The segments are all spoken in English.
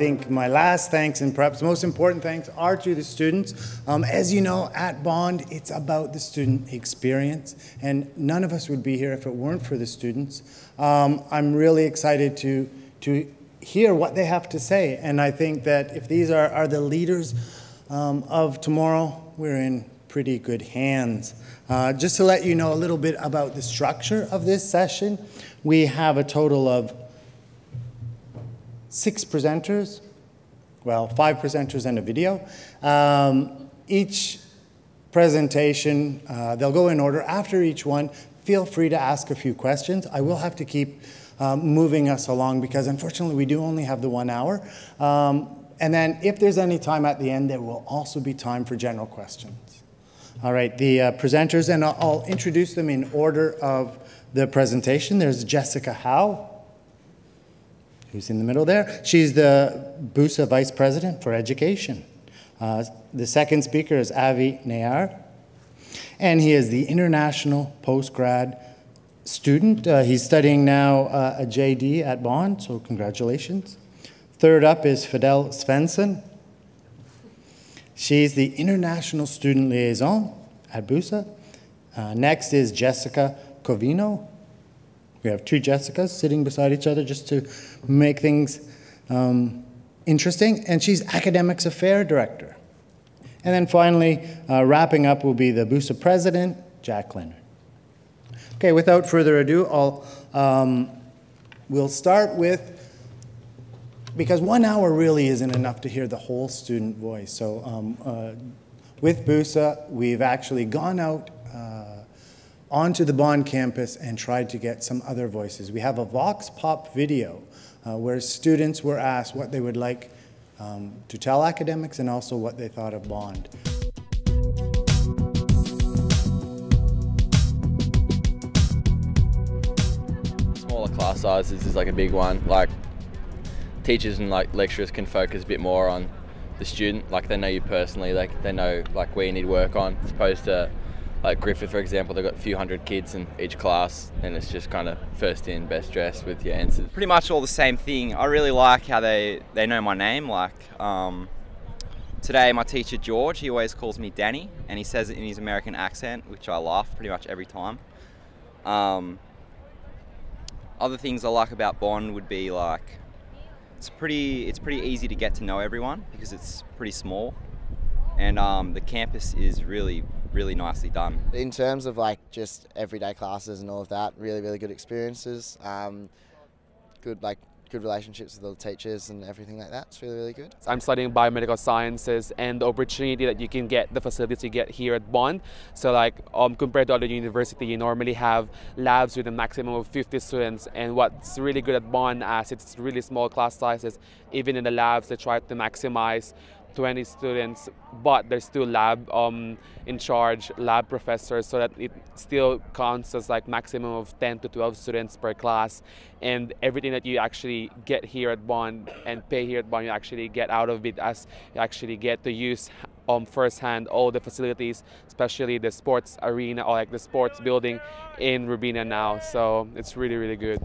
think my last thanks and perhaps most important thanks are to the students. Um, as you know, at Bond, it's about the student experience, and none of us would be here if it weren't for the students. Um, I'm really excited to, to hear what they have to say, and I think that if these are, are the leaders um, of tomorrow, we're in pretty good hands. Uh, just to let you know a little bit about the structure of this session, we have a total of six presenters, well, five presenters and a video. Um, each presentation, uh, they'll go in order. After each one, feel free to ask a few questions. I will have to keep um, moving us along because unfortunately we do only have the one hour. Um, and then if there's any time at the end, there will also be time for general questions. All right, the uh, presenters, and I'll, I'll, introduce them in order of the presentation. There's Jessica Howe, who's in the middle there. She's the BUSA Vice President for Education. Uh, the second speaker is Avi Nayar, and he is the international postgrad student. Uh, he's studying now uh, a JD at Bond, so congratulations. Third up is Fidel Svensson. She's the International Student Liaison at BUSA. Uh, next is Jessica Covino. We have two Jessicas sitting beside each other just to make things um, interesting. And she's Academics Affair Director. And then finally, uh, wrapping up will be the BUSA President, Jack Leonard. Okay, without further ado, I'll, um, we'll start with because one hour really isn't enough to hear the whole student voice. So um, uh, with BUSA, we've actually gone out uh, onto the Bond campus and tried to get some other voices. We have a Vox Pop video uh, where students were asked what they would like um, to tell academics and also what they thought of Bond. Smaller class sizes is like a big one. Like teachers and like lecturers can focus a bit more on the student. Like they know you personally. Like they know like where you need work on, as opposed to like Griffith, for example. They've got a few hundred kids in each class, and it's just kind of first in, best dressed with your answers. Pretty much all the same thing. I really like how they they know my name. Like um, today, my teacher George, he always calls me Danny, and he says it in his American accent, which I laugh pretty much every time. Um, other things I like about Bond would be like it's pretty it's pretty easy to get to know everyone because it's pretty small, and um, the campus is really really nicely done. In terms of like just everyday classes and all of that, really really good experiences. Um, good like good relationships with the teachers and everything like that. It's really, really good. I'm studying biomedical sciences and the opportunity that you can get, the facilities you get here at Bond. So like um, compared to other university, you normally have labs with a maximum of 50 students. And what's really good at Bond as it's really small class sizes, even in the labs, they try to maximize 20 students, but there's still lab um, in charge, lab professors, so that it still counts as like maximum of 10 to 12 students per class. And everything that you actually get here at Bond and pay here at Bond, you actually get out of it as you actually get to use um, firsthand all the facilities, especially the sports arena or like the sports building in Robina now. So it's really, really good.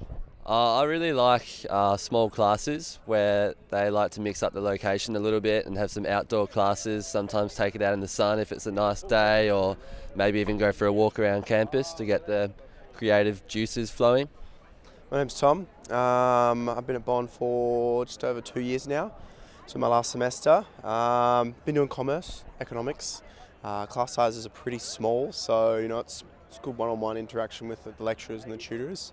Uh, I really like uh, small classes where they like to mix up the location a little bit and have some outdoor classes. Sometimes take it out in the sun if it's a nice day, or maybe even go for a walk around campus to get the creative juices flowing. My name's Tom. Um, I've been at Bond for just over two years now. So my last semester. Um, been doing commerce, economics. Uh, class sizes are pretty small, so you know it's, it's good one-on-one -on -one interaction with the lecturers and the tutors.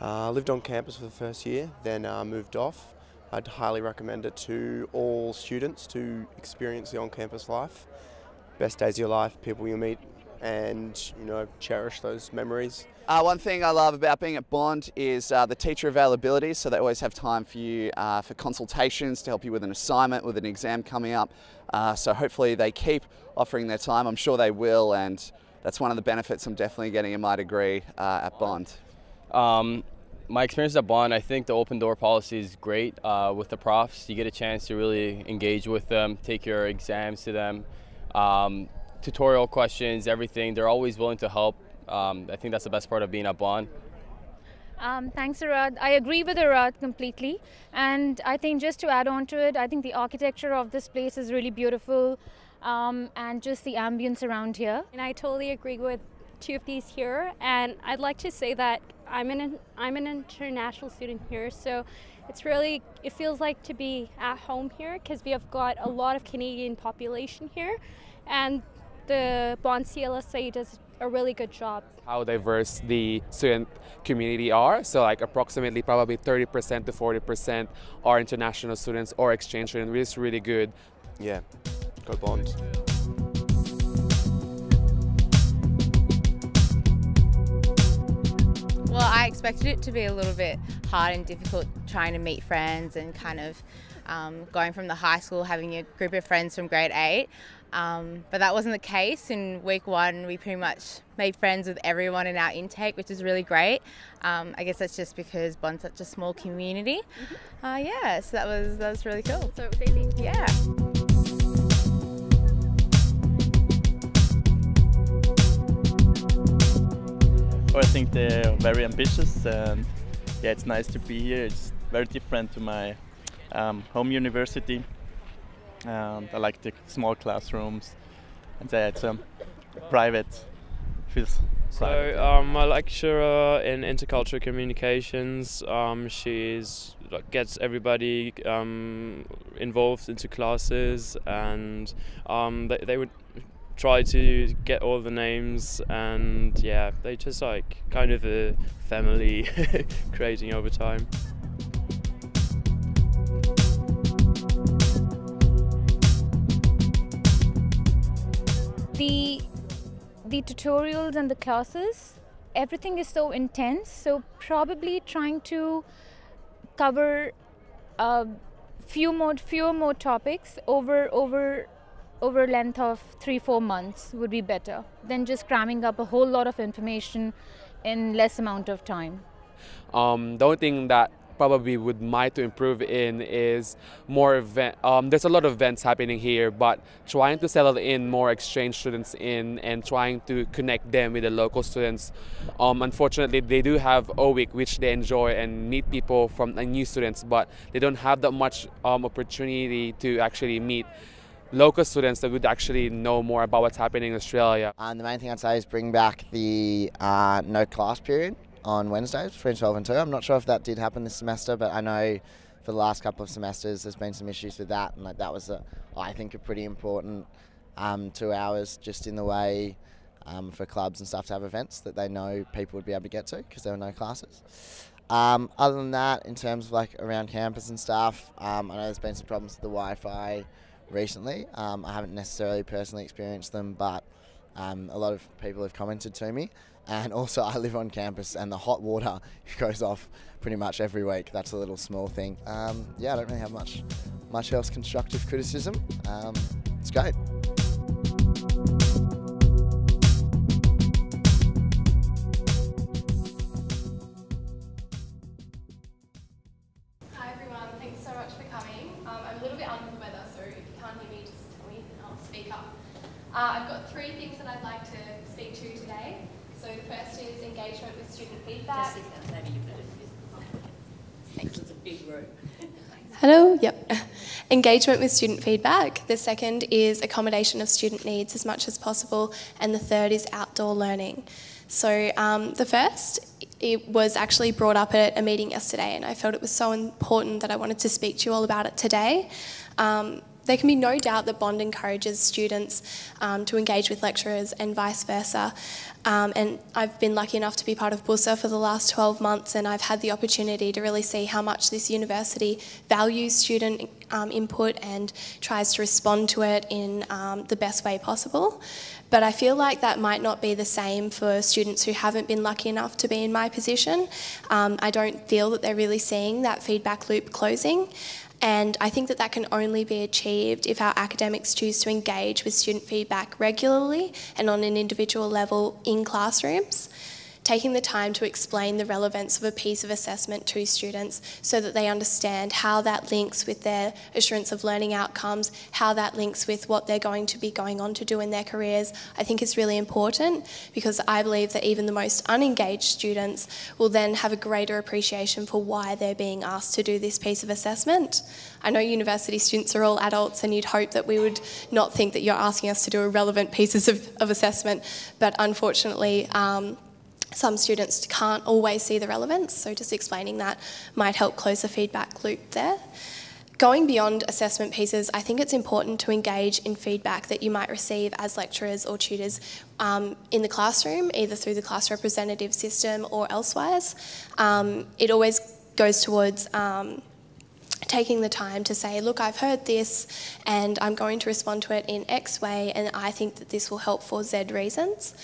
Uh, lived on campus for the first year, then uh, moved off. I'd highly recommend it to all students to experience the on-campus life. Best days of your life, people you meet, and you know cherish those memories. Uh, one thing I love about being at Bond is uh, the teacher availability, so they always have time for you uh, for consultations to help you with an assignment, with an exam coming up. Uh, so hopefully they keep offering their time. I'm sure they will, and that's one of the benefits I'm definitely getting in my degree uh, at Bond. Um, my experience at Bond, I think the open door policy is great uh, with the profs. You get a chance to really engage with them, take your exams to them, um, tutorial questions, everything. They're always willing to help. Um, I think that's the best part of being at Bond. Um, thanks, Arad. I agree with Arad completely. And I think just to add on to it, I think the architecture of this place is really beautiful um, and just the ambience around here. And I totally agree with two of these here. And I'd like to say that I'm an, I'm an international student here. So it's really, it feels like to be at home here because we have got a lot of Canadian population here. And the Bond CLSA does a really good job. How diverse the student community are. So like approximately probably 30% to 40% are international students or exchange students, which is really good. Yeah, go Bond. Well, I expected it to be a little bit hard and difficult trying to meet friends and kind of um, going from the high school, having a group of friends from grade eight. Um, but that wasn't the case. In week one, we pretty much made friends with everyone in our intake, which is really great. Um, I guess that's just because Bond's such a small community. Uh, yeah, so that was that was really cool. So it was easy. Yeah. I think they're very ambitious and yeah, it's nice to be here. It's very different to my um, home university. And I like the small classrooms and yeah, it's um, private. Feels private. So um, my lecturer in intercultural communications, um, she's like, gets everybody um, involved into classes, and um, they, they would try to get all the names, and yeah, they just like kind of a family creating over time. The, the tutorials and the classes, everything is so intense. So probably trying to cover a few more, fewer more topics over over over a length of three four months would be better than just cramming up a whole lot of information in less amount of time. Um, the only thing that probably would might to improve in is more event. Um, there's a lot of events happening here, but trying to settle in more exchange students in and trying to connect them with the local students. Um, unfortunately, they do have OWIC, which they enjoy and meet people from uh, new students, but they don't have that much um, opportunity to actually meet local students that would actually know more about what's happening in Australia. And the main thing I'd say is bring back the uh, no class period on Wednesdays between 12 and 2. I'm not sure if that did happen this semester, but I know for the last couple of semesters there's been some issues with that, and like that was, a, I think, a pretty important um, two hours just in the way um, for clubs and stuff to have events that they know people would be able to get to because there were no classes. Um, other than that, in terms of like around campus and stuff, um, I know there's been some problems with the Wi-Fi recently. Um, I haven't necessarily personally experienced them, but um, a lot of people have commented to me. And also, I live on campus, and the hot water goes off pretty much every week. That's a little small thing. Um, yeah, I don't really have much, much else constructive criticism. Um, it's great. Hello, yep. Engagement with student feedback. The second is accommodation of student needs as much as possible. And the third is outdoor learning. So um, the first, it was actually brought up at a meeting yesterday, and I felt it was so important that I wanted to speak to you all about it today. Um, there can be no doubt that Bond encourages students um, to engage with lecturers and vice versa. Um, and I've been lucky enough to be part of BUSA for the last 12 months, and I've had the opportunity to really see how much this university values student um, input and tries to respond to it in um, the best way possible. But I feel like that might not be the same for students who haven't been lucky enough to be in my position. Um, I don't feel that they're really seeing that feedback loop closing. And I think that that can only be achieved if our academics choose to engage with student feedback regularly and on an individual level in classrooms. Taking the time to explain the relevance of a piece of assessment to students so that they understand how that links with their assurance of learning outcomes, how that links with what they're going to be going on to do in their careers, I think is really important because I believe that even the most unengaged students will then have a greater appreciation for why they're being asked to do this piece of assessment. I know university students are all adults and you'd hope that we would not think that you're asking us to do irrelevant pieces of, of assessment, but unfortunately, um, some students can't always see the relevance, so just explaining that might help close the feedback loop there. Going beyond assessment pieces, I think it's important to engage in feedback that you might receive as lecturers or tutors um, in the classroom, either through the class representative system or elsewise. Um, it always goes towards um, taking the time to say, look, I've heard this and I'm going to respond to it in X way, and I think that this will help for Z reasons.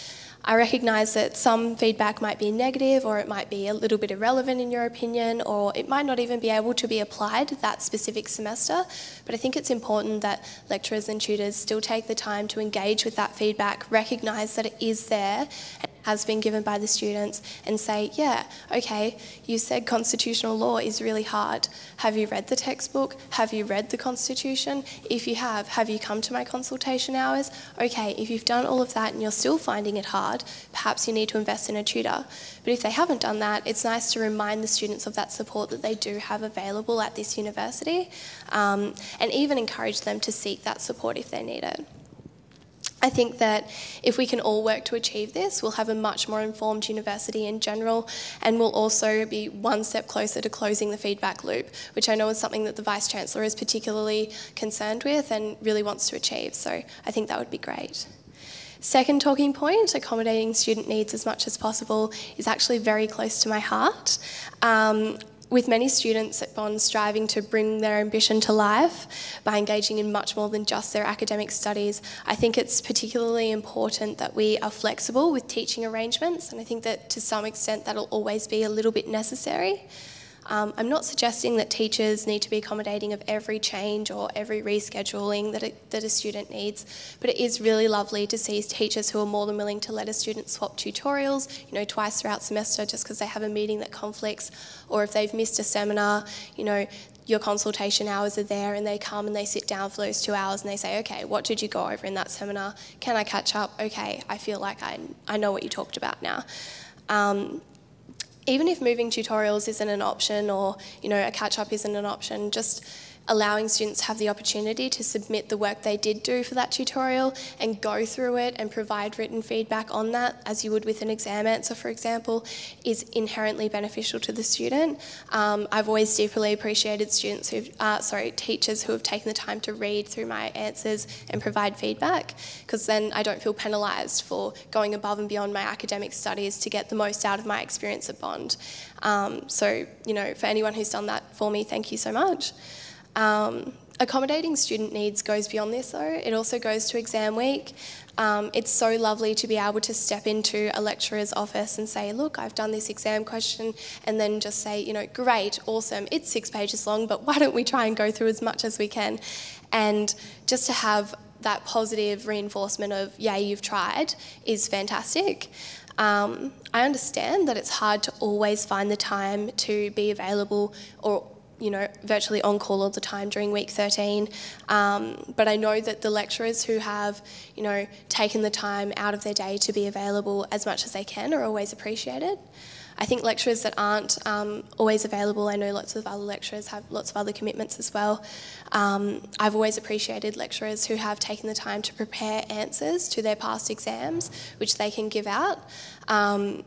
I recognise that some feedback might be negative or it might be a little bit irrelevant in your opinion or it might not even be able to be applied that specific semester, but I think it's important that lecturers and tutors still take the time to engage with that feedback, recognise that it is there has been given by the students and say, yeah, okay, you said constitutional law is really hard. Have you read the textbook? Have you read the Constitution? If you have, have you come to my consultation hours? Okay, if you've done all of that and you're still finding it hard, perhaps you need to invest in a tutor. But if they haven't done that, it's nice to remind the students of that support that they do have available at this university um, and even encourage them to seek that support if they need it. I think that if we can all work to achieve this, we'll have a much more informed university in general, and we'll also be one step closer to closing the feedback loop, which I know is something that the Vice Chancellor is particularly concerned with and really wants to achieve. So I think that would be great. Second talking point, accommodating student needs as much as possible, is actually very close to my heart. Um, with many students at Bond striving to bring their ambition to life by engaging in much more than just their academic studies, I think it's particularly important that we are flexible with teaching arrangements, and I think that to some extent that'll always be a little bit necessary. Um, I'm not suggesting that teachers need to be accommodating of every change or every rescheduling that a, that a student needs, but it is really lovely to see teachers who are more than willing to let a student swap tutorials, you know, twice throughout semester just because they have a meeting that conflicts, or if they've missed a seminar, you know, your consultation hours are there and they come and they sit down for those two hours and they say, okay, what did you go over in that seminar? Can I catch up? Okay, I feel like I, I know what you talked about now. Um, even if moving tutorials isn't an option or you know a catch up isn't an option, just allowing students have the opportunity to submit the work they did do for that tutorial and go through it and provide written feedback on that, as you would with an exam answer, for example, is inherently beneficial to the student. Um, I've always deeply appreciated students who, uh, sorry, teachers who have taken the time to read through my answers and provide feedback, because then I don't feel penalised for going above and beyond my academic studies to get the most out of my experience at Bond. Um, so, you know, for anyone who's done that for me, thank you so much. Um, accommodating student needs goes beyond this though. It also goes to exam week. Um, it's so lovely to be able to step into a lecturer's office and say, look, I've done this exam question, and then just say, you know, great, awesome, it's six pages long, but why don't we try and go through as much as we can? And just to have that positive reinforcement of, yeah, you've tried, is fantastic. Um, I understand that it's hard to always find the time to be available or you know, virtually on call all the time during week 13. Um, but I know that the lecturers who have, you know, taken the time out of their day to be available as much as they can are always appreciated. I think lecturers that aren't um, always available, I know lots of other lecturers have lots of other commitments as well. Um, I've always appreciated lecturers who have taken the time to prepare answers to their past exams, which they can give out. Um,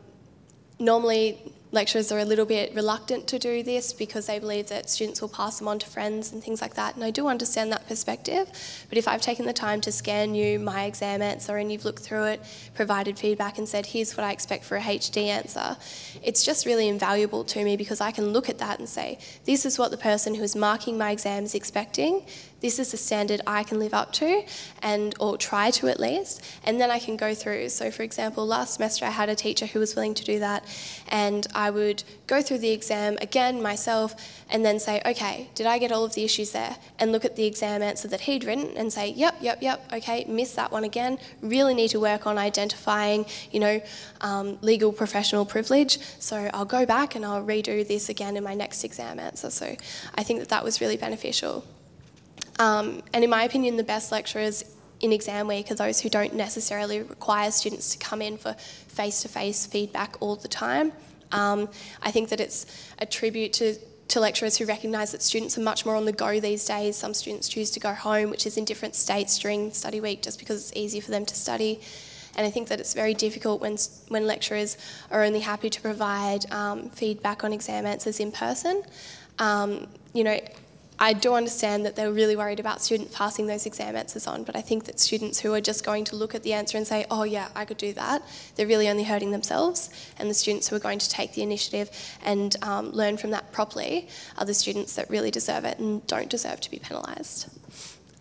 normally, lecturers are a little bit reluctant to do this because they believe that students will pass them on to friends and things like that. And I do understand that perspective. But if I've taken the time to scan you my exam answer and you've looked through it, provided feedback, and said, here's what I expect for a HD answer, it's just really invaluable to me because I can look at that and say, this is what the person who is marking my exam is expecting. This is the standard I can live up to and or try to at least and then I can go through. So for example last semester I had a teacher who was willing to do that and I would go through the exam again myself and then say okay did I get all of the issues there? And look at the exam answer that he'd written and say yep yep yep okay missed that one again. Really need to work on identifying you know um, legal professional privilege. So I'll go back and I'll redo this again in my next exam answer. So I think that that was really beneficial um, and in my opinion, the best lecturers in exam week are those who don't necessarily require students to come in for face-to-face feedback all the time. Um, I think that it's a tribute to, to lecturers who recognise that students are much more on the go these days. Some students choose to go home, which is in different states during study week just because it's easier for them to study. And I think that it's very difficult when, when lecturers are only happy to provide um, feedback on exam answers in person. Um, you know, I do understand that they're really worried about students passing those exam answers on, but I think that students who are just going to look at the answer and say, oh yeah, I could do that, they're really only hurting themselves. And the students who are going to take the initiative and um, learn from that properly are the students that really deserve it and don't deserve to be penalised.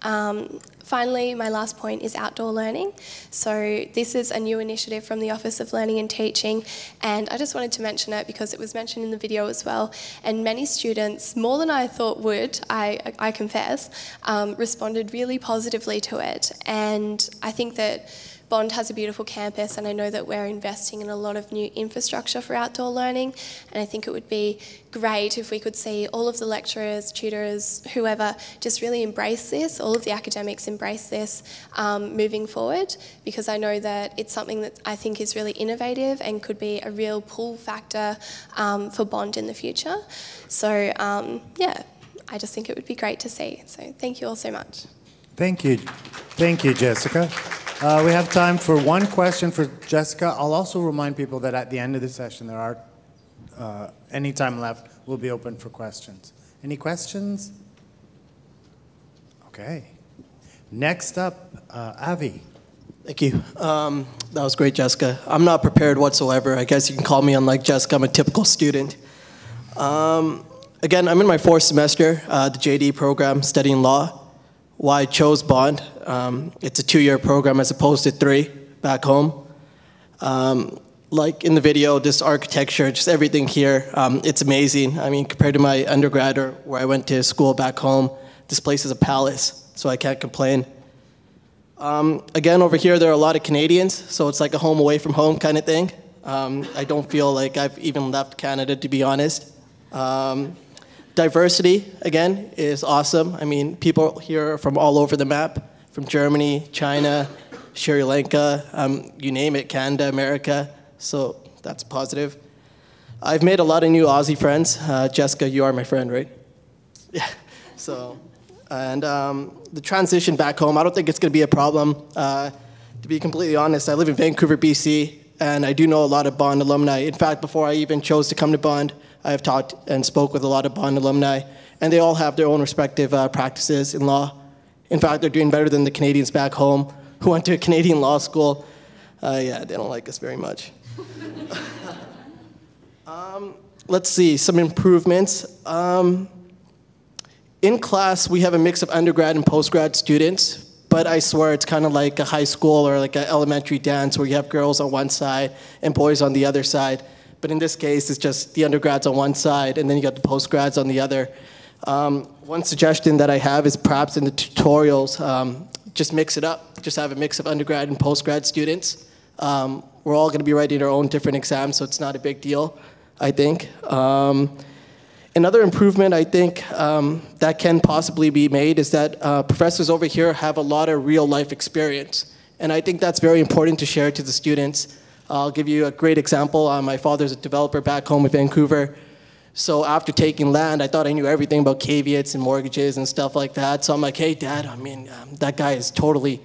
Um, finally, my last point is outdoor learning. So this is a new initiative from the Office of Learning and Teaching, and I just wanted to mention it because it was mentioned in the video as well. And many students, more than I thought would, I, I confess, um, responded really positively to it. And I think that Bond has a beautiful campus, and I know that we're investing in a lot of new infrastructure for outdoor learning. And I think it would be great if we could see all of the lecturers, tutors, whoever, just really embrace this, all of the academics embrace this um, moving forward, because I know that it's something that I think is really innovative and could be a real pull factor um, for Bond in the future. So, um, yeah, I just think it would be great to see. So, thank you all so much. Thank you. Thank you, Jessica. Uh, we have time for one question for Jessica. I'll also remind people that at the end of the session, there are uh, any time left we'll be open for questions. Any questions? Okay. Next up, uh, Avi. Thank you. Um, that was great, Jessica. I'm not prepared whatsoever. I guess you can call me unlike Jessica. I'm a typical student. Um, again, I'm in my fourth semester, uh, the JD program, studying law why I chose Bond. Um, it's a two-year program as opposed to three back home. Um, like in the video, this architecture, just everything here, um, it's amazing. I mean, compared to my undergrad or where I went to school back home, this place is a palace, so I can't complain. Um, again, over here, there are a lot of Canadians, so it's like a home away from home kind of thing. Um, I don't feel like I've even left Canada, to be honest. Um, Diversity, again, is awesome. I mean, people here are from all over the map, from Germany, China, Sri Lanka, um, you name it, Canada, America. So that's positive. I've made a lot of new Aussie friends. Uh, Jessica, you are my friend, right? Yeah. So, and um, the transition back home, I don't think it's going to be a problem. Uh, to be completely honest, I live in Vancouver, BC, and I do know a lot of Bond alumni. In fact, before I even chose to come to Bond, I have talked and spoke with a lot of Bond alumni, and they all have their own respective uh, practices in law. In fact, they're doing better than the Canadians back home who went to a Canadian law school. Uh, yeah, they don't like us very much. um, let's see, some improvements. Um, in class, we have a mix of undergrad and postgrad students, but I swear it's kind of like a high school or like an elementary dance where you have girls on one side and boys on the other side. But in this case, it's just the undergrads on one side, and then you got the postgrads on the other. Um, one suggestion that I have is perhaps in the tutorials, um, just mix it up. Just have a mix of undergrad and postgrad students. Um, we're all going to be writing our own different exams, so it's not a big deal, I think. Um, another improvement I think um, that can possibly be made is that uh, professors over here have a lot of real life experience. And I think that's very important to share to the students. I'll give you a great example. Uh, my father's a developer back home in Vancouver. So after taking land, I thought I knew everything about caveats and mortgages and stuff like that. So I'm like, hey, Dad, I mean, um, that guy is totally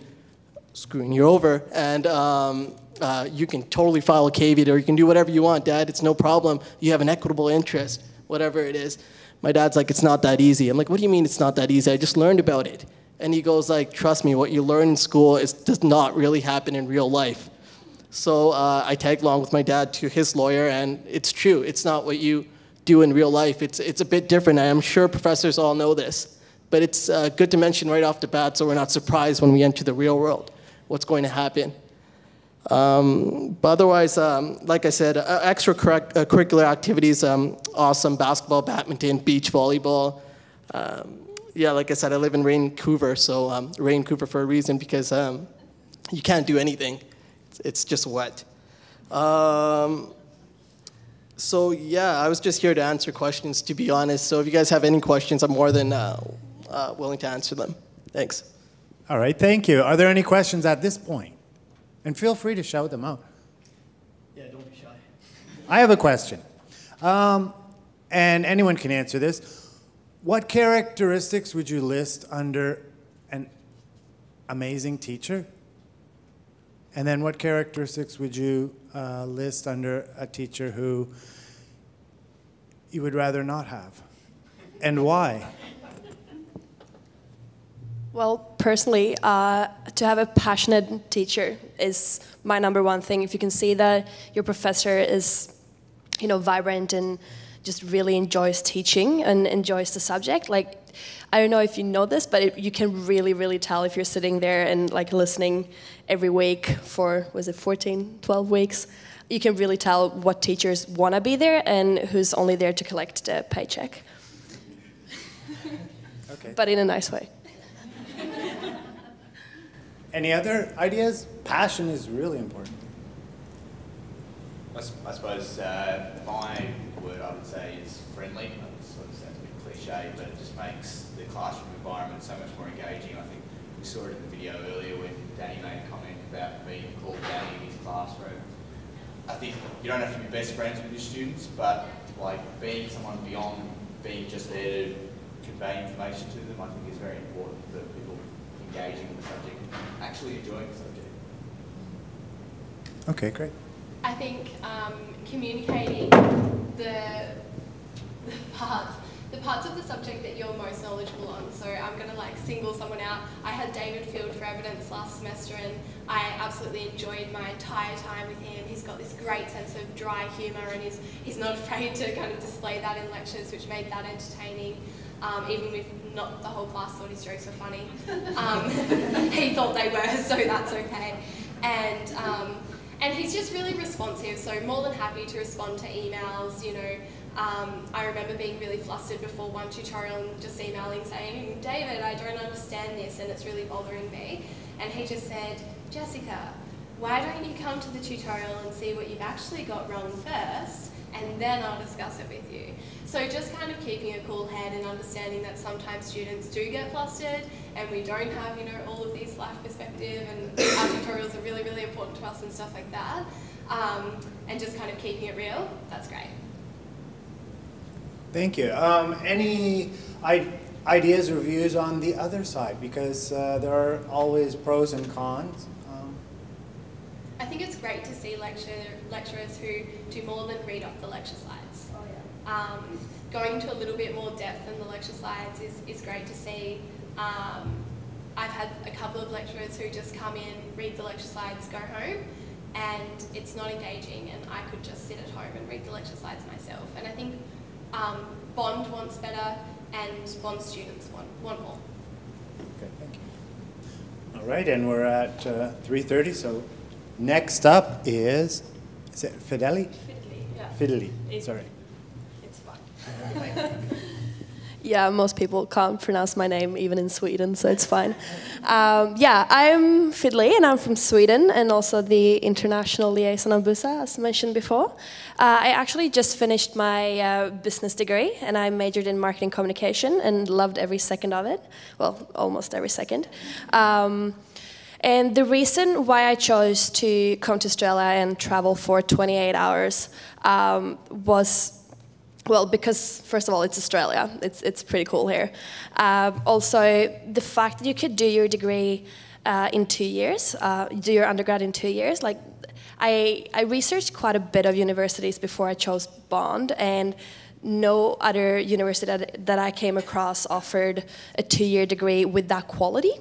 screwing you over. And um, uh, you can totally file a caveat or you can do whatever you want, Dad. It's no problem. You have an equitable interest, whatever it is. My dad's like, it's not that easy. I'm like, what do you mean it's not that easy? I just learned about it. And he goes like, trust me, what you learn in school is, does not really happen in real life. So uh, I tagged along with my dad to his lawyer, and it's true. It's not what you do in real life. It's, it's a bit different. I'm sure professors all know this. but it's uh, good to mention right off the bat so we're not surprised when we enter the real world what's going to happen. Um, but otherwise, um, like I said, uh, extracurricular activities, um, awesome, basketball, badminton, beach volleyball. Um, yeah, like I said, I live in Vancouver, so um, Vancouver for a reason because um, you can't do anything. It's, it's just wet. Um, so yeah, I was just here to answer questions, to be honest. So if you guys have any questions, I'm more than uh, uh, willing to answer them. Thanks. All right, thank you. Are there any questions at this point? And feel free to shout them out. Yeah, don't be shy. I have a question. Um, and anyone can answer this. What characteristics would you list under an amazing teacher? And then what characteristics would you uh, list under a teacher who you would rather not have? And why? Well, personally, uh, to have a passionate teacher is my number one thing. If you can see that your professor is, you know, vibrant and just really enjoys teaching and enjoys the subject, like, I don't know if you know this, but it, you can really, really tell if you're sitting there and like listening every week for, was it 14, 12 weeks? You can really tell what teachers want to be there and who's only there to collect the paycheck. Okay. But in a nice way. Any other ideas? Passion is really important. I, I suppose uh, my word I would say is friendly. It sort of sounds a bit cliche, but it just makes the classroom environment so much more engaging. I think we saw it in the video earlier when Danny made a comment about being called Danny in his classroom. I think you don't have to be best friends with your students, but like being someone beyond being just there to convey information to them, I think is very important for people engaging with the subject actually enjoying the subject. Okay, great. I think um, communicating the, the parts the parts of the subject that you're most knowledgeable on. So I'm going to like single someone out. I had David Field for evidence last semester and I absolutely enjoyed my entire time with him. He's got this great sense of dry humour and he's, he's not afraid to kind of display that in lectures, which made that entertaining. Um, even if not the whole class thought his jokes were funny. Um, he thought they were, so that's okay. And um, and he's just really responsive, so more than happy to respond to emails, you know. Um, I remember being really flustered before one tutorial and just emailing saying, David, I don't understand this and it's really bothering me. And he just said, Jessica, why don't you come to the tutorial and see what you've actually got wrong first and then I'll discuss it with you. So just kind of keeping a cool head and understanding that sometimes students do get flustered and we don't have, you know, all of these life perspective and our tutorials are really, really important to us and stuff like that. Um, and just kind of keeping it real, that's great. Thank you. Um, any ideas or views on the other side? Because uh, there are always pros and cons. Um, I think it's great to see lecture, lecturers who do more than read off the lecture slides. Oh, yeah. Um, going into a little bit more depth in the lecture slides is, is great to see. Um, I've had a couple of lecturers who just come in, read the lecture slides, go home, and it's not engaging, and I could just sit at home and read the lecture slides myself. And I think um, Bond wants better, and Bond students want, want more. Okay, thank you. All right, and we're at uh, 3.30, so next up is, is it Fideli? Fiddly, yeah. Fiddly, It's- sorry. It's fine. Yeah, most people can't pronounce my name even in Sweden, so it's fine. Um, yeah, I'm Fidley and I'm from Sweden and also the international liaison of BUSA, as mentioned before. Uh, I actually just finished my uh, business degree and I majored in marketing communication and loved every second of it. Well, almost every second. Um, and the reason why I chose to come to Australia and travel for 28 hours um, was well, because first of all, it's Australia. It's it's pretty cool here. Um, also, the fact that you could do your degree uh, in two years, uh, do your undergrad in two years. Like, I I researched quite a bit of universities before I chose Bond, and no other university that, that I came across offered a two-year degree with that quality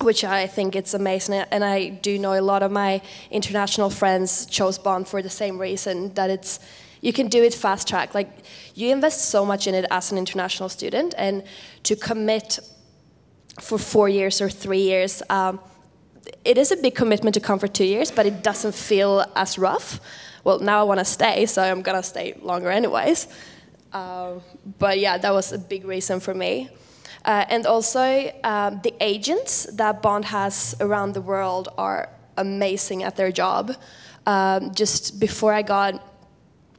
which I think it's amazing. And I do know a lot of my international friends chose Bond for the same reason that it's you can do it fast track. Like you invest so much in it as an international student, and to commit for four years or three years, um, it is a big commitment to come for two years, but it doesn't feel as rough. Well, now I want to stay, so I'm gonna stay longer anyways. Um, but yeah, that was a big reason for me. Uh, and also, um, the agents that Bond has around the world are amazing at their job. Um, just before I got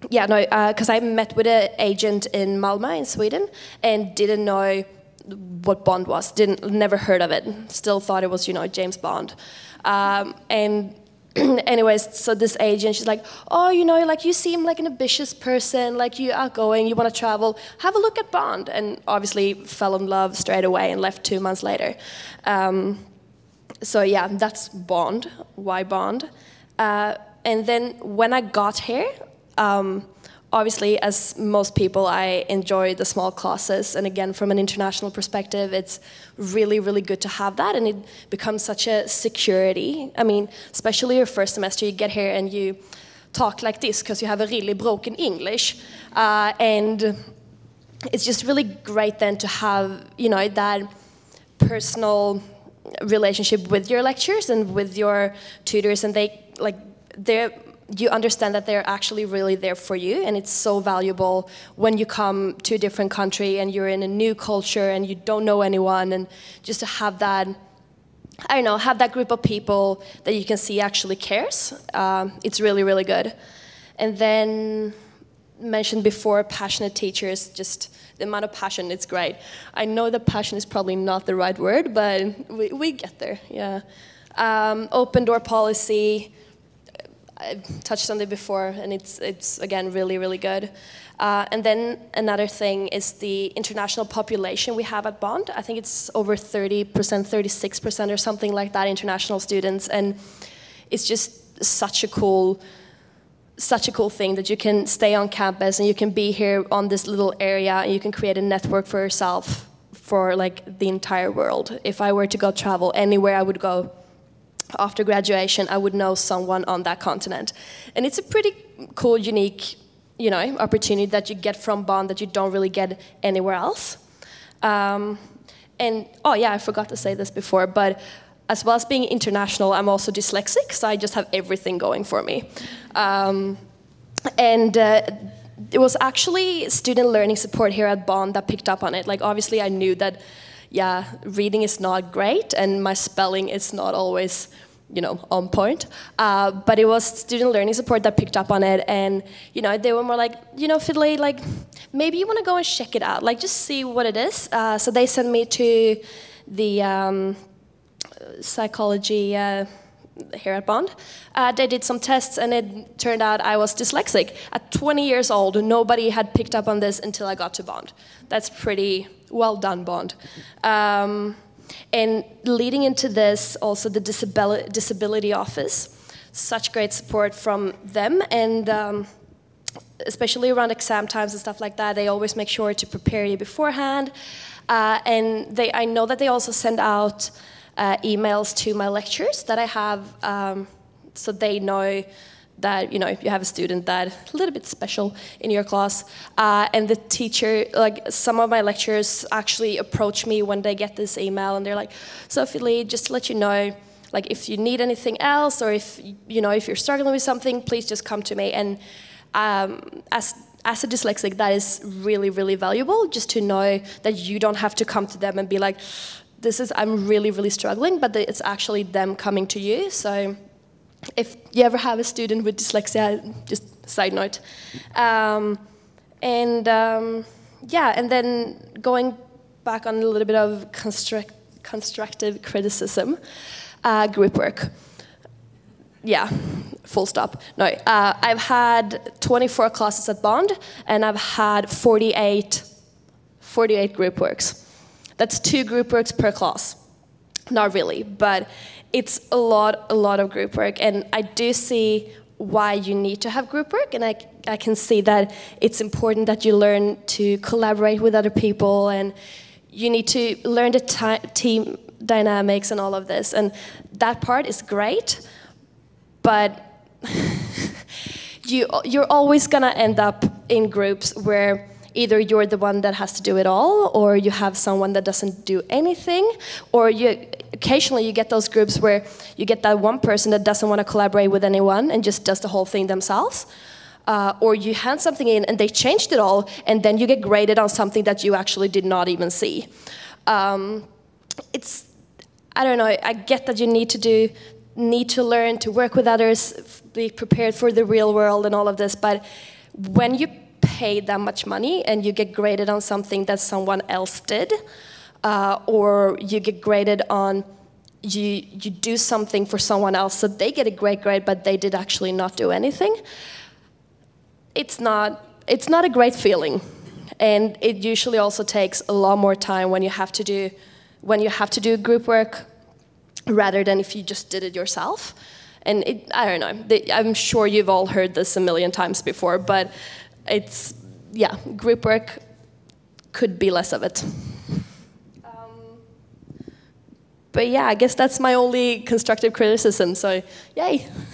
yeah, no, because uh, I met with an agent in Malmö in Sweden and didn't know what Bond was. Didn't never heard of it. Still thought it was you know James Bond. Um, and anyways, so this agent, she's like, oh, you know, like you seem like an ambitious person, like you are going, you want to travel. Have a look at Bond, and obviously fell in love straight away and left two months later. Um, so yeah, that's Bond. Why Bond? Uh, and then when I got here, um, obviously, as most people, I enjoy the small classes. And again, from an international perspective, it's really, really good to have that. And it becomes such a security. I mean, especially your first semester, you get here and you talk like this because you have a really broken English. Uh, and it's just really great then to have, you know, that personal relationship with your lecturers and with your tutors and they like they're you understand that they're actually really there for you and it's so valuable when you come to a different country and you're in a new culture and you don't know anyone and just to have that i don't know have that group of people that you can see actually cares um, it's really really good. And then mentioned before passionate teachers just the amount of passion it's great. I know that passion is probably not the right word but we, we get there yeah. Um, open door policy I touched on it before, and it's, it's again really, really good. Uh, and then another thing is the international population we have at Bond. I think it's over 30%, 36% or something like that, international students. And it's just such a cool, such a cool thing that you can stay on campus and you can be here on this little area and you can create a network for yourself for like the entire world. If I were to go travel anywhere I would go, after graduation, I would know someone on that continent. And it's a pretty cool, unique, you know, opportunity that you get from Bond that you don't really get anywhere else. Um, and oh yeah, I forgot to say this before, but as well as being international, I'm also dyslexic, so I just have everything going for me. Um, and uh, it was actually student learning support here at Bond that picked up on it. Like obviously, I knew that yeah, reading is not great and my spelling is not always you know, on point. Uh, but it was student learning support that picked up on it, and you know, they were more like, you know, Fiddly, like maybe you want to go and check it out, like just see what it is. Uh, so they sent me to the um, psychology. Uh, here at Bond. Uh, they did some tests and it turned out I was dyslexic. At 20 years old, nobody had picked up on this until I got to Bond. That's pretty well done, Bond. Um, and leading into this, also the disability, disability office, such great support from them, and um, especially around exam times and stuff like that, they always make sure to prepare you beforehand. Uh, and they, I know that they also send out uh, emails to my lecturers that I have, um, so they know that you know you have a student that a little bit special in your class. Uh, and the teacher like some of my lecturers actually approach me when they get this email and they're like sophie lee just to let you know like if you need anything else or if you know if you're struggling with something please just come to me. And um, as as a dyslexic that is really really valuable just to know that you don't have to come to them and be like this is i'm really really struggling but it's actually them coming to you so if you ever have a student with dyslexia, just side note. Um, and um, yeah, and then going back on a little bit of construct, constructive criticism, uh, group work. Yeah, full stop. No, uh, I've had 24 classes at Bond, and I've had 48, 48 group works. That's two group works per class. Not really, but it's a lot, a lot of group work, and I do see why you need to have group work, and I, I can see that it's important that you learn to collaborate with other people, and you need to learn the team dynamics and all of this, and that part is great, but you you're always gonna end up in groups where either you're the one that has to do it all or you have someone that doesn't do anything or you occasionally you get those groups where you get that one person that doesn't want to collaborate with anyone and just does the whole thing themselves. Uh, or you hand something in and they changed it all and then you get graded on something that you actually did not even see. Um, it's i don't know i get that you need to do need to learn to work with others be prepared for the real world and all of this but when you pay that much money and you get graded on something that someone else did, uh, or you get graded on you you do something for someone else. So they get a great grade but they did actually not do anything. It's not it's not a great feeling. And it usually also takes a lot more time when you have to do when you have to do group work rather than if you just did it yourself. And it, i don't know. I'm sure you've all heard this a million times before but it's yeah, group work could be less of it. Um, but yeah, I guess that's my only constructive criticism. So, yay!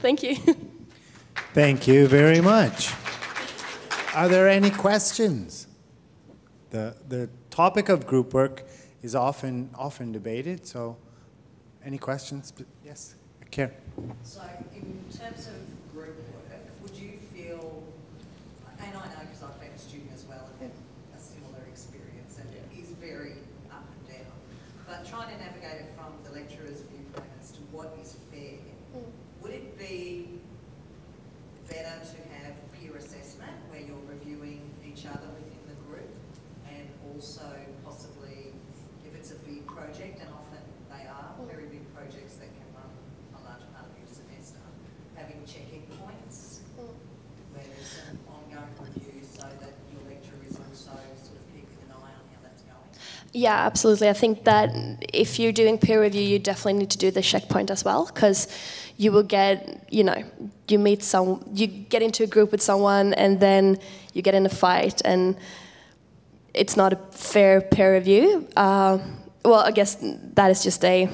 Thank you. Thank you very much. Are there any questions? The the topic of group work is often often debated. So, any questions? Yes, Karen. So, in terms of Yeah, absolutely. I think that if you're doing peer review, you definitely need to do the checkpoint as well, because you will get, you know, you meet some, you get into a group with someone, and then you get in a fight, and it's not a fair peer review. Uh, well, I guess that is just a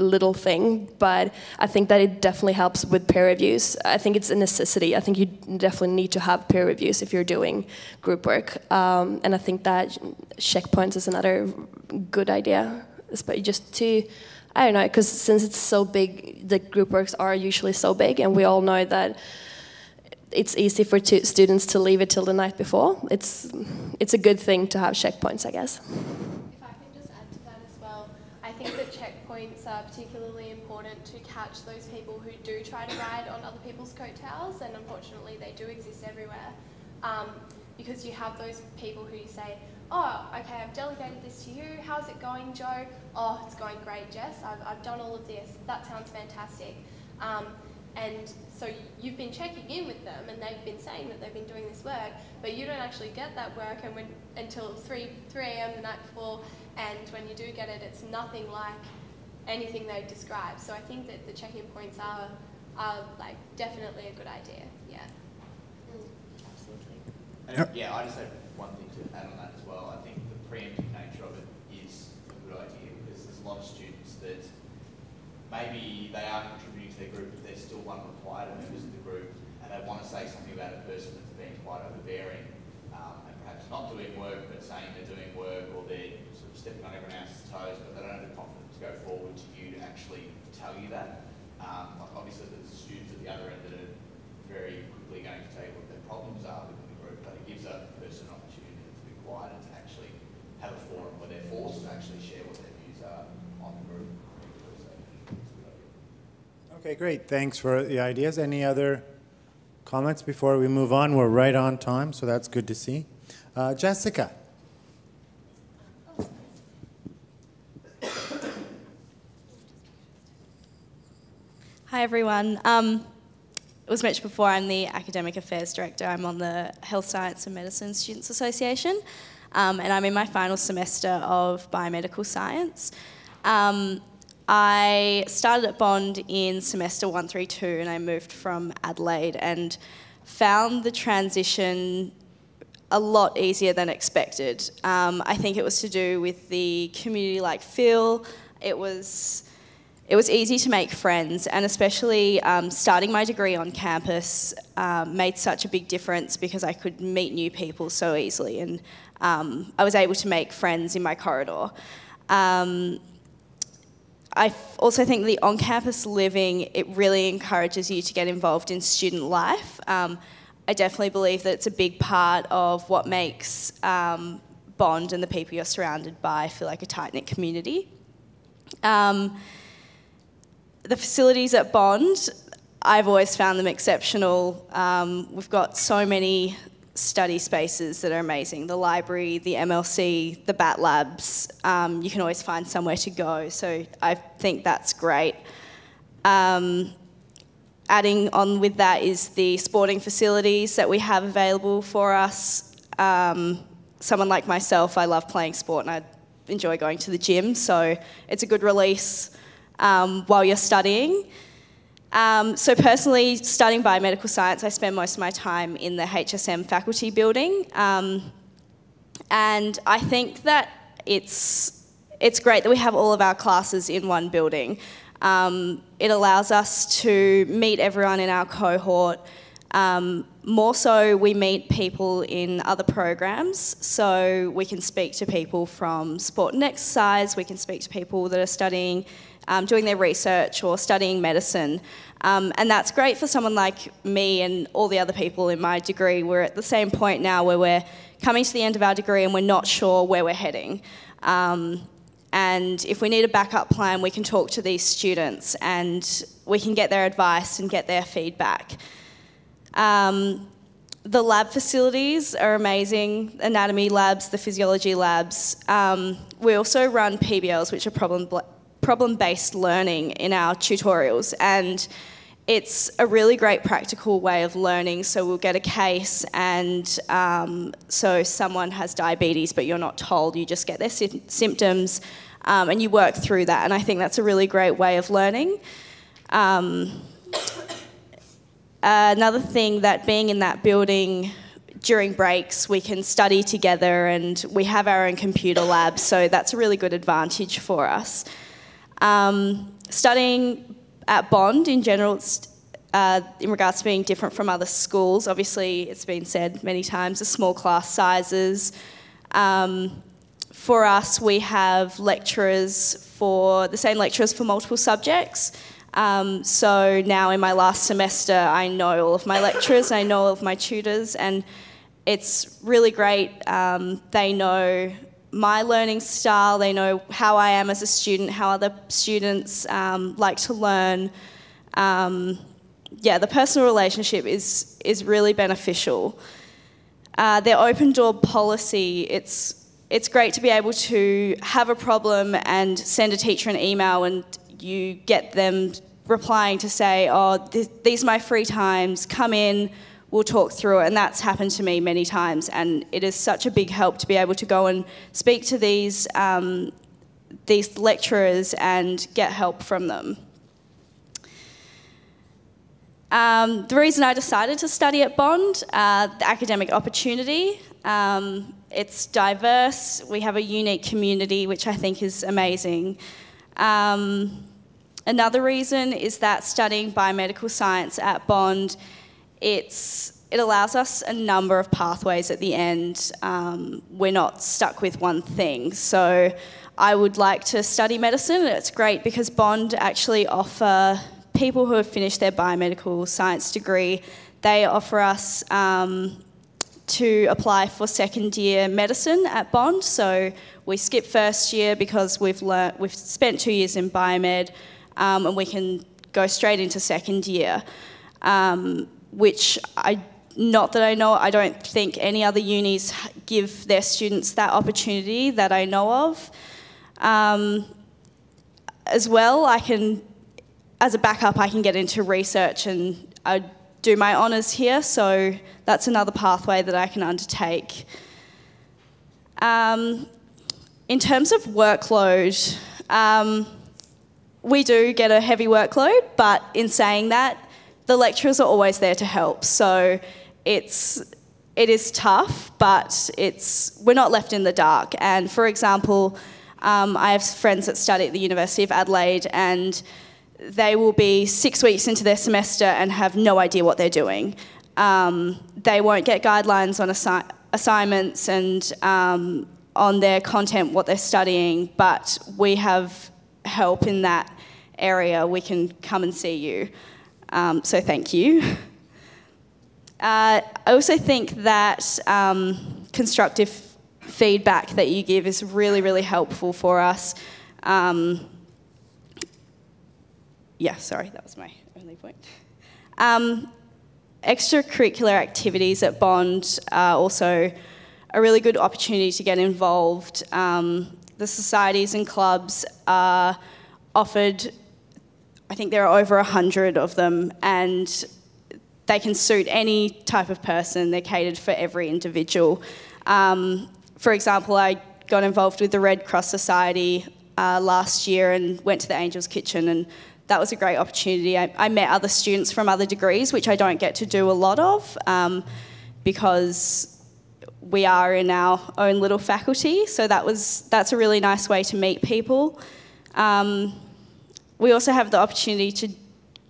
little thing, but I think that it definitely helps with peer reviews. I think it's a necessity. I think you definitely need to have peer reviews if you're doing group work. Um, and I think that checkpoints is another good idea, but just to, I don't know, because since it's so big, the group works are usually so big, and we all know that it's easy for students to leave it till the night before. It's, it's a good thing to have checkpoints, I guess. If I can just add to that as well, I think checkpoints are particularly important to catch those people who do try to ride on other people's coattails, and unfortunately they do exist everywhere. Um, because you have those people who you say, oh, okay, I've delegated this to you. How's it going, Joe? Oh, it's going great, Jess. I've, I've done all of this. That sounds fantastic. Um, and so you've been checking in with them and they've been saying that they've been doing this work, but you don't actually get that work and when, until 3, 3 a.m. the night before, and when you do get it, it's nothing like anything they describe. So I think that the check-in points are, are like definitely a good idea, yeah. Mm, absolutely. And yeah, I just have one thing to add on that as well. I think the preemptive nature of it is a good idea because there's a lot of students that maybe they are contributing to their group, but they're still one of the quieter members of the group, and they want to say something about a person that's being quite overbearing, um, and perhaps not doing work, but saying they're doing work, or they're sort of stepping on everyone else's toes, but they don't have the confidence go forward to you to actually tell you that. Um, obviously there's students at the other end that are very quickly going to tell you what their problems are within the group, but it gives a person an opportunity to be quiet and to actually have a forum where they're forced to actually share what their views are on the group. Okay, great. Thanks for the ideas. Any other comments before we move on? We're right on time, so that's good to see. Uh, Jessica. Hi, everyone. Um, it was mentioned before, I'm the Academic Affairs Director. I'm on the Health Science and Medicine Students Association, um, and I'm in my final semester of Biomedical Science. Um, I started at Bond in semester 132 and I moved from Adelaide and found the transition a lot easier than expected. Um, I think it was to do with the community like feel. It was it was easy to make friends, and especially um, starting my degree on campus um, made such a big difference because I could meet new people so easily, and um, I was able to make friends in my corridor. Um, I also think the on-campus living it really encourages you to get involved in student life. Um, I definitely believe that it's a big part of what makes um, Bond and the people you're surrounded by feel like a tight knit community. Um, the facilities at Bond, I've always found them exceptional. Um, we've got so many study spaces that are amazing the library, the MLC, the BAT labs. Um, you can always find somewhere to go, so I think that's great. Um, adding on with that is the sporting facilities that we have available for us. Um, someone like myself, I love playing sport and I enjoy going to the gym, so it's a good release um, while you're studying. Um, so personally, studying biomedical science, I spend most of my time in the HSM faculty building, um, and I think that it's it's great that we have all of our classes in one building. Um, it allows us to meet everyone in our cohort. Um, more so, we meet people in other programs, so we can speak to people from sport and exercise. We can speak to people that are studying um, doing their research or studying medicine. Um, and that's great for someone like me and all the other people in my degree. We're at the same point now where we're coming to the end of our degree and we're not sure where we're heading. Um, and if we need a backup plan, we can talk to these students and we can get their advice and get their feedback. Um, the lab facilities are amazing anatomy labs, the physiology labs. Um, we also run PBLs, which are problem problem-based learning in our tutorials and it's a really great practical way of learning. So we'll get a case, and um, so someone has diabetes, but you're not told. You just get their sy- symptoms, um, and you work through that. And I think that's a really great way of learning. Um, another thing that being in that building during breaks, we can study together, and we have our own computer lab. So that's a really good advantage for us. Um, studying at Bond in general, uh, in regards to being different from other schools, obviously it's been said many times, the small class sizes. Um, for us, we have lecturers for the same lecturers for multiple subjects. Um, so now in my last semester, I know all of my lecturers, I know all of my tutors, and it's really great. Um, they know my learning style, they know how I am as a student, how other students um, like to learn. Um, yeah, the personal relationship is, is really beneficial. Uh, their open door policy, it's, it's great to be able to have a problem and send a teacher an email and you get them replying to say, oh, th these are my free times, come in, we'll talk through it. And that's happened to me many times. And it is such a big help to be able to go and speak to these, um, these lecturers and get help from them. Um, the reason I decided to study at Bond, uh, the academic opportunity. Um, it's diverse. We have a unique community, which I think is amazing. Um, another reason is that studying biomedical science at Bond it's, it allows us a number of pathways at the end. Um, we're not stuck with one thing. So I would like to study medicine. It's great because Bond actually offer people who have finished their biomedical science degree, they offer us um, to apply for second year medicine at Bond. So we skip first year because we've learnt, we've spent two years in biomed, um, and we can go straight into second year. Um, which I not that I know, I don't think any other unis give their students that opportunity that I know of. Um, as well, I can, as a backup, I can get into research and I do my honours here, so that's another pathway that I can undertake. Um, in terms of workload, um, we do get a heavy workload, but in saying that, the lecturers are always there to help. So it's it is tough, but it's we're not left in the dark. And for example, Um, I have friends that study at the University of Adelaide, and they will be six weeks into their semester and have no idea what they're doing. Um, they won't get guidelines on assi- assignments and um, on their content, what they're studying, but we have help in that area. We can come and see you. Um, so thank you. Uh, I also think that um, constructive feedback that you give is really, really helpful for us. Um, yeah, sorry, that was my only point. Um, extracurricular activities at Bond are also a really good opportunity to get involved. Um, the societies and clubs are offered, I think there are over 100 of them, and they can suit any type of person. They're catered for every individual. Um, for example, I got involved with the Red Cross Society uh, last year and went to the Angels Kitchen, and that was a great opportunity. I, I, met other students from other degrees, which I don't get to do a lot of um, because we are in our own little faculty. So that was that's a really nice way to meet people. Um, we also have the opportunity to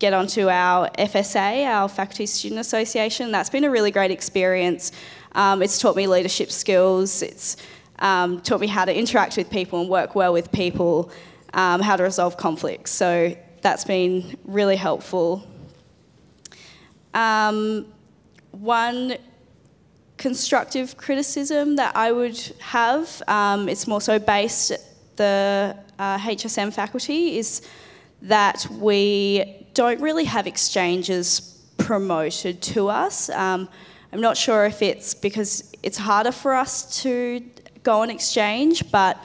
get onto our FSA, our Faculty Student Association. That's been a really great experience. Um, it's taught me leadership skills. It's um, taught me how to interact with people and work well with people, um, how to resolve conflicts. So that's been really helpful. Um, one constructive criticism that I would have, um, it's more so based the uh, HSM faculty, is that we don't really have exchanges promoted to us. Um, I'm not sure if it's because it's harder for us to go on exchange, but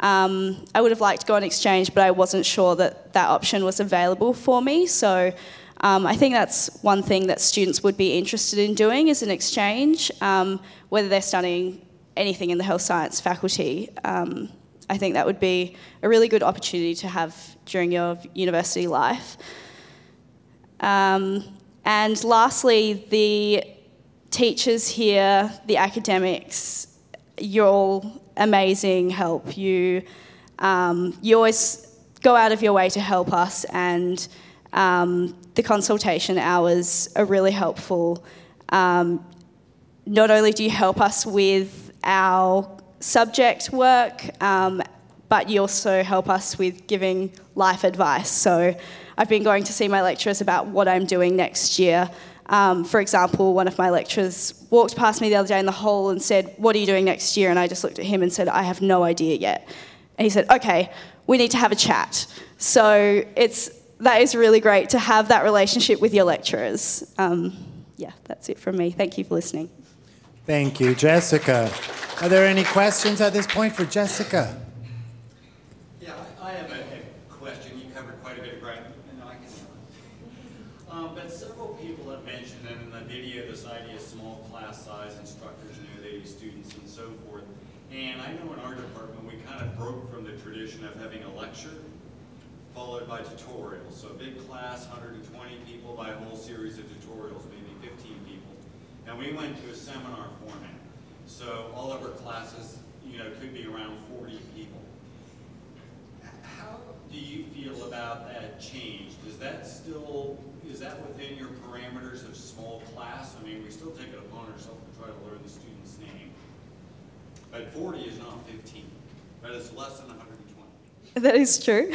um, I would have liked to go on exchange, but I wasn't sure that that option was available for me. So um, I think that's one thing that students would be interested in doing is an exchange, um, whether they're studying anything in the health science faculty. I think that would be a really good opportunity to have during your university life. Um, and lastly, the teachers here, the academics, you're all amazing help. You, um, you always go out of your way to help us, and um, the consultation hours are really helpful. Um, not only do you help us with our subject work, um, but you also help us with giving life advice. So I've been going to see my lecturers about what I'm doing next year. Um, for example, one of my lecturers walked past me the other day in the hall and said, What are you doing next year? And I just looked at him and said, I have no idea yet. And he said, Okay, we need to have a chat. So it's, that is really great to have that relationship with your lecturers. Um, yeah, that's it from me. Thank you for listening. Thank you, Jessica. Are there any questions at this point for Jessica? Yeah, I have a, a question. You covered quite a bit of ground. No, I can. Um, but several people have mentioned, and in the video, this idea of small class size, instructors know their students, and so forth. And I know in our department, we kind of broke from the tradition of having a lecture followed by tutorials. So a big class, 120 people by a whole series of tutorials, maybe 15 people. And we went to a seminar format. So all of our classes, you know, could be around 40 people. How do you feel about that change? Does that still, is that within your parameters of small class? I mean, we still take it upon ourselves to try to learn the student's name. But 40 is not 15, but it's less than 120. That is true.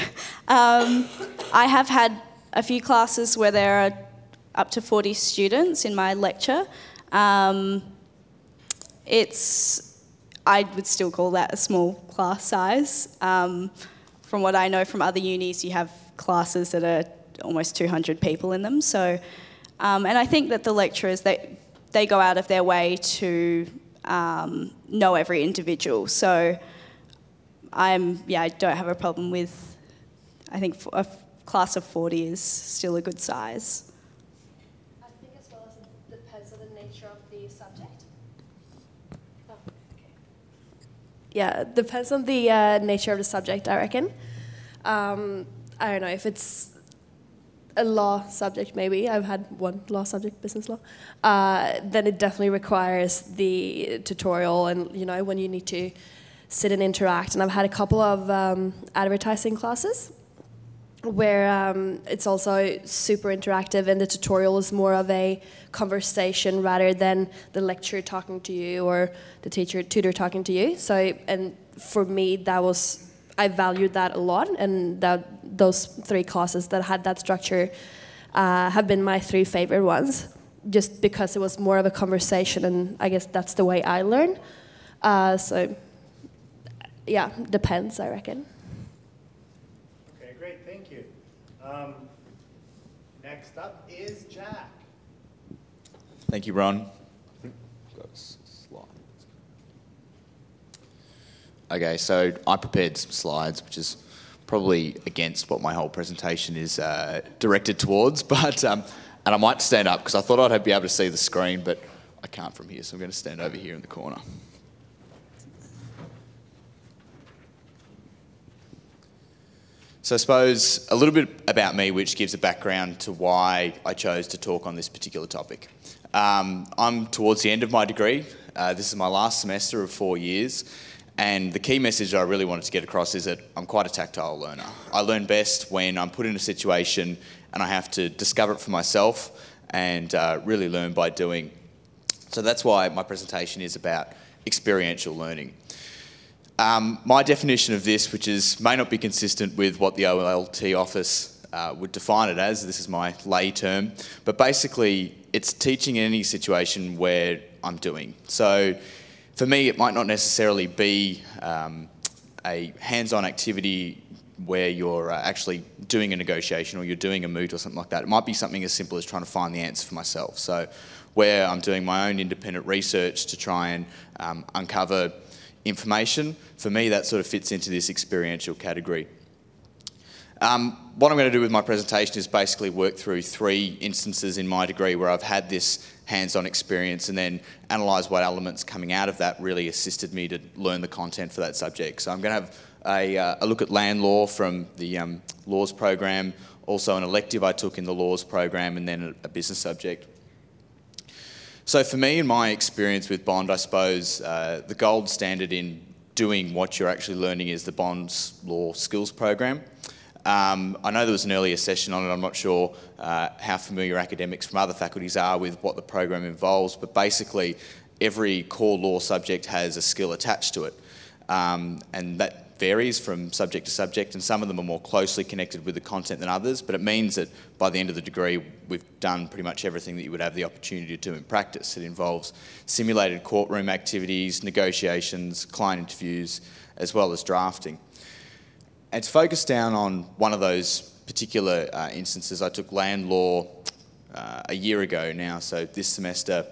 Um, I have had a few classes where there are up to 40 students in my lecture. Um, it's, I would still call that a small class size. Um, from what I know from other unis, you have classes that are almost 200 people in them. So, um, and I think that the lecturers, they, they go out of their way to um, know every individual. So I'm, yeah, I don't have a problem with, I think a class of 40 is still a good size. I think as well as it depends on the nature of the subject. Oh, okay. Yeah, depends on the uh, nature of the subject, I reckon. Um, I don't know if it's a law subject, maybe. I've had one law subject, business law. Uh, then it definitely requires the tutorial, and you know when you need to sit and interact. And I've had a couple of um, advertising classes where um, it's also super interactive and the tutorial is more of a conversation rather than the lecturer talking to you or the teacher tutor talking to you. So and for me that was i valued that a lot. And that those three classes that had that structure uh, have been my three favorite ones just because it was more of a conversation and i guess that's the way i learn. Uh, so yeah depends i reckon Okay, great, thank you. Um, next up is Jack. Thank you, Ron. Okay, so I prepared some slides, which is probably against what my whole presentation is uh, directed towards, but um, and I might stand up because I thought I'd be able to see the screen, but I can't from here, so I'm going to stand over here in the corner. So I suppose a little bit about me, which gives a background to why I chose to talk on this particular topic. Um, I'm towards the end of my degree. Uh, this is my last semester of four years. And the key message I really wanted to get across is that I'm quite a tactile learner. I learn best when I'm put in a situation and I have to discover it for myself and uh, really learn by doing. So that's why my presentation is about experiential learning. Um, my definition of this, which is may not be consistent with what the OLT office uh, would define it as, this is my lay term, but basically it's teaching in any situation where I'm doing. So for me, it might not necessarily be um, a hands-on activity where you're uh, actually doing a negotiation or you're doing a moot or something like that. It might be something as simple as trying to find the answer for myself. So where I'm doing my own independent research to try and um, uncover information, for me that sort of fits into this experiential category. Um, what I'm going to do with my presentation is basically work through three instances in my degree where I've had this hands-on experience and then analyse what elements coming out of that really assisted me to learn the content for that subject. So I'm going to have a, uh, a look at land law from the um, laws program, also an elective I took in the laws program and then a, a business subject. So for me, in my experience with Bond, I suppose uh, the gold standard in doing what you're actually learning is the Bond's Law Skills Program. Um, I know there was an earlier session on it. I'm not sure uh, how familiar academics from other faculties are with what the program involves, but basically every core law subject has a skill attached to it. Um, and that varies from subject to subject, and some of them are more closely connected with the content than others, but it means that by the end of the degree, we've done pretty much everything that you would have the opportunity to do in practice. It involves simulated courtroom activities, negotiations, client interviews, as well as drafting. And to focus down on one of those particular uh, instances, I took land law uh, a year ago now, so this semester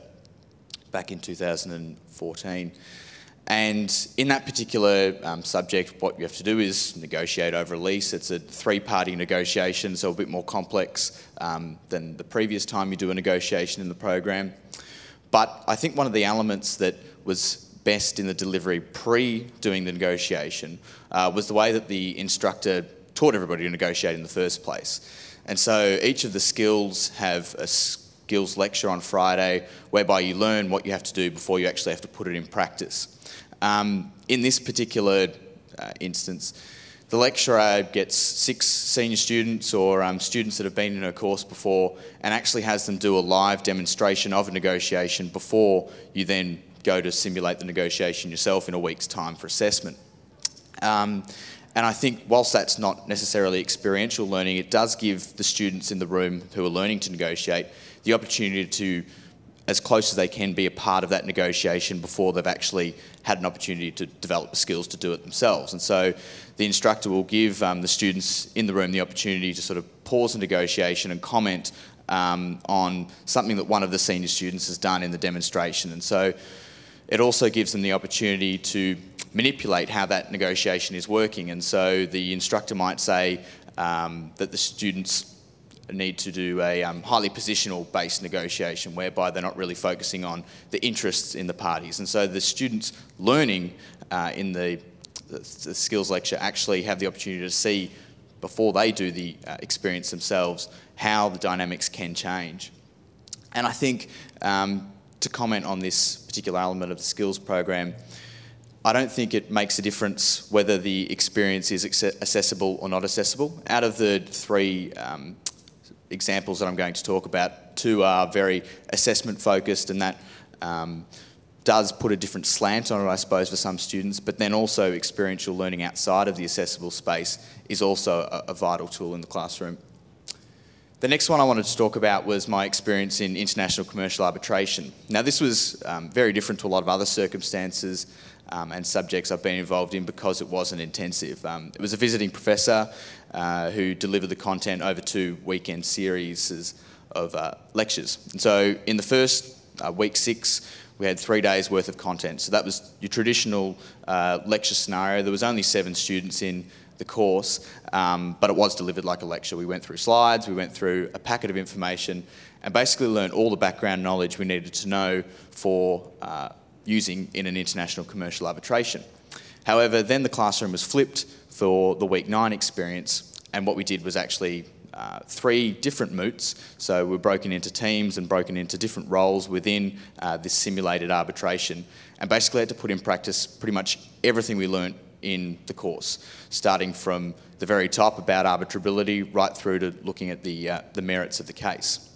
back in 2014. And in that particular um, subject, what you have to do is negotiate over a lease. It's a three-party negotiation, so a bit more complex um, than the previous time you do a negotiation in the program. But I think one of the elements that was best in the delivery pre doing the negotiation uh, was the way that the instructor taught everybody to negotiate in the first place. And so each of the skills have a skills lecture on Friday whereby you learn what you have to do before you actually have to put it in practice. Um, in this particular uh, instance, the lecturer gets six senior students or um, students that have been in a course before and actually has them do a live demonstration of a negotiation before you then go to simulate the negotiation yourself in a week's time for assessment. Um, and I think whilst that's not necessarily experiential learning, it does give the students in the room who are learning to negotiate the opportunity to as close as they can be a part of that negotiation before they've actually had an opportunity to develop the skills to do it themselves. And so the instructor will give um, the students in the room the opportunity to sort of pause the negotiation and comment um, on something that one of the senior students has done in the demonstration. And so it also gives them the opportunity to manipulate how that negotiation is working. And so the instructor might say um, that the students need to do a um, highly positional based negotiation whereby they're not really focusing on the interests in the parties. And so the students learning uh, in the, the, the, skills lecture actually have the opportunity to see before they do the uh, experience themselves how the dynamics can change. And I think um, to comment on this particular element of the skills program, I don't think it makes a difference whether the experience is assessable or not assessable. Out of the three um, examples that I'm going to talk about, two are very assessment focused and that um, does put a different slant on it, I suppose, for some students, but then also experiential learning outside of the assessable space is also a, a vital tool in the classroom. The next one I wanted to talk about was my experience in international commercial arbitration. Now, this was um, very different to a lot of other circumstances um, and subjects I've been involved in because it wasn't intensive. Um, it was a visiting professor uh, who delivered the content over two weekend series of uh, lectures. And so, in the first uh, week six, we had three days worth of content. So that was your traditional uh, lecture scenario. There was only seven students in the course, um, but it was delivered like a lecture. We went through slides, we went through a packet of information, and basically learned all the background knowledge we needed to know for uh, using in an international commercial arbitration. However, then the classroom was flipped for the week nine experience, and what we did was actually uh, three different moots. So we're broken into teams and broken into different roles within uh, this simulated arbitration, and basically had to put in practice pretty much everything we learnt in the course, starting from the very top about arbitrability right through to looking at the, uh, the merits of the case.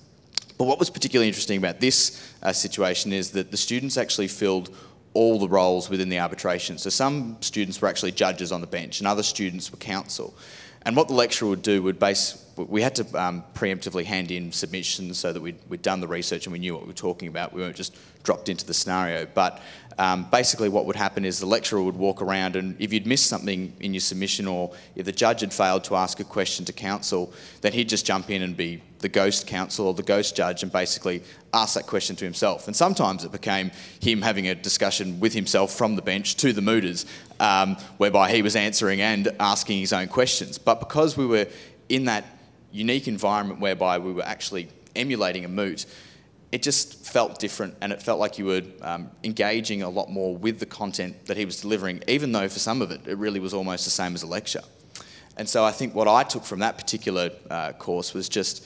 But what was particularly interesting about this uh, situation is that the students actually filled all the roles within the arbitration. So some students were actually judges on the bench and other students were counsel. And what the lecturer would do would base, we had to um, preemptively hand in submissions so that we'd, we'd, done the research and we knew what we were talking about. We weren't just dropped into the scenario. But um, basically what would happen is the lecturer would walk around and if you'd missed something in your submission or if the judge had failed to ask a question to counsel, then he'd just jump in and be the ghost counsel or the ghost judge and basically ask that question to himself. And sometimes it became him having a discussion with himself from the bench to the mooters, um, whereby he was answering and asking his own questions. But because we were in that unique environment whereby we were actually emulating a moot, it just felt different and it felt like you were um, engaging a lot more with the content that he was delivering, even though for some of it, it really was almost the same as a lecture. And so I think what I took from that particular uh, course was just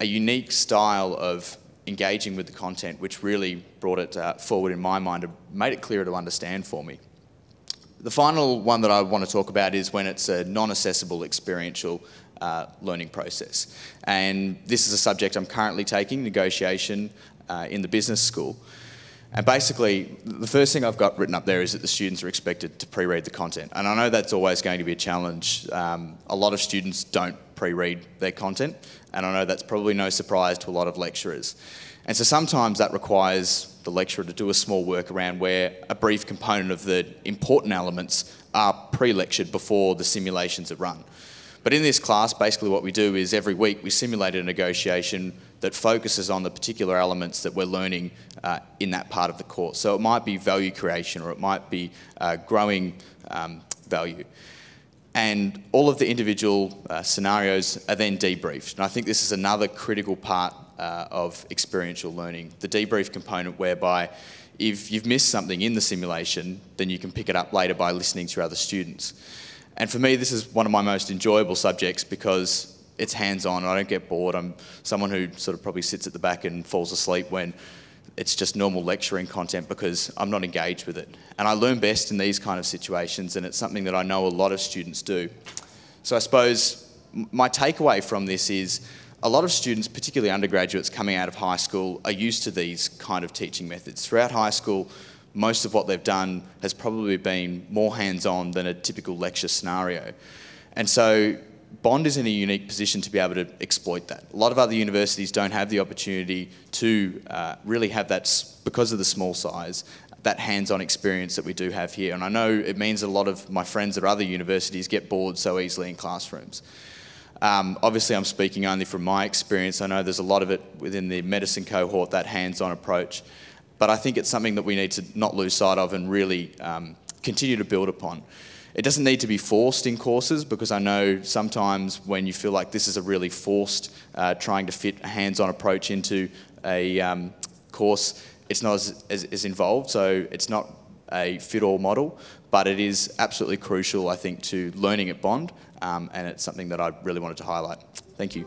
a unique style of engaging with the content, which really brought it uh, forward in my mind and made it clearer to understand for me. The final one that I want to talk about is when it's a non-assessable experiential uh, learning process. And this is a subject I'm currently taking, negotiation, uh, in the business school. And basically, the first thing I've got written up there is that the students are expected to pre-read the content. And I know that's always going to be a challenge. Um, a lot of students don't pre-read their content, and I know that's probably no surprise to a lot of lecturers. And so sometimes that requires the lecturer to do a small workaround where a brief component of the important elements are pre-lectured before the simulations are run. But in this class, basically what we do is every week we simulate a negotiation that focuses on the particular elements that we're learning uh, in that part of the course. So it might be value creation or it might be uh, growing um, value. And all of the individual uh, scenarios are then debriefed. And I think this is another critical part uh, of experiential learning, the debrief component whereby if you've missed something in the simulation, then you can pick it up later by listening to other students. And for me, this is one of my most enjoyable subjects because it's hands-on. And I don't get bored. I'm someone who sort of probably sits at the back and falls asleep when it's just normal lecturing content because I'm not engaged with it. And I learn best in these kind of situations, and it's something that I know a lot of students do. So I suppose my takeaway from this is a lot of students, particularly undergraduates coming out of high school, are used to these kind of teaching methods. Throughout high school, most of what they've done has probably been more hands-on than a typical lecture scenario. And so Bond is in a unique position to be able to exploit that. A lot of other universities don't have the opportunity to uh, really have that, because of the small size, that hands-on experience that we do have here. And I know it means a lot of my friends at other universities get bored so easily in classrooms. Um, obviously, I'm speaking only from my experience. I know there's a lot of it within the medicine cohort, that hands-on approach. But I think it's something that we need to not lose sight of and really um, continue to build upon. It doesn't need to be forced in courses because I know sometimes when you feel like this is a really forced, uh, trying to fit a hands-on approach into a um, course, it's not as, as, as involved, so it's not a fit-all model, but it is absolutely crucial, I think, to learning at Bond, um, and it's something that I really wanted to highlight. Thank you.